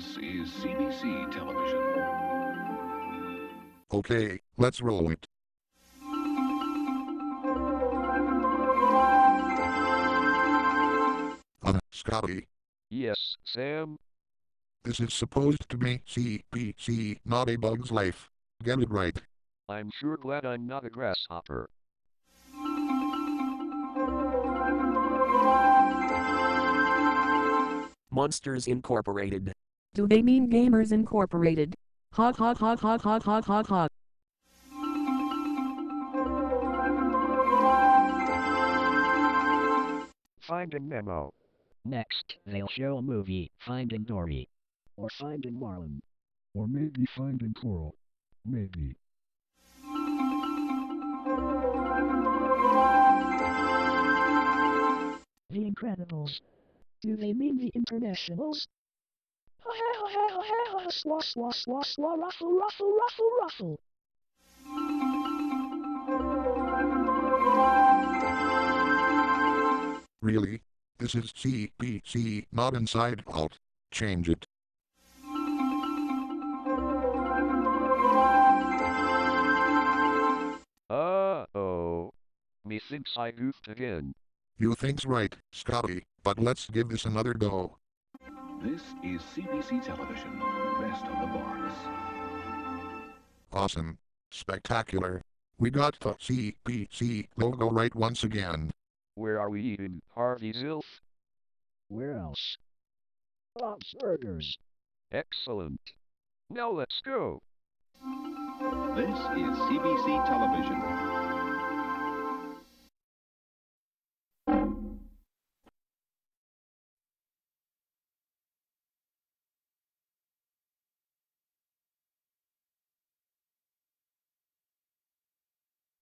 This is CBC Television. Okay, let's roll it. Uh, Scotty, Yes, Sam? this is supposed to be CBC, not a bug's life. Get it right. I'm sure glad I'm not a grasshopper. Monsters Incorporated. Do they mean Gamers Incorporated? Hog hog hog hog hog hog hog hog. Finding Nemo. Next, they'll show a movie, Finding Dory. Or Finding Marlin. Or maybe Finding Coral. Maybe. The Incredibles. Do they mean the Internationals? Ruffle ruffle ruffle ruffle. Really? This is CBC, not inside out. Change it. Uh-oh. Methinks I goofed again. You think's right, Scotty, but let's give this another go. This is CBC Television. Best of the bars. Awesome. Spectacular. We got the CBC logo right once again. Where are we eating? Harvey's Ilf? Where else? Bob's Burgers. Excellent. Now let's go. This is CBC Television.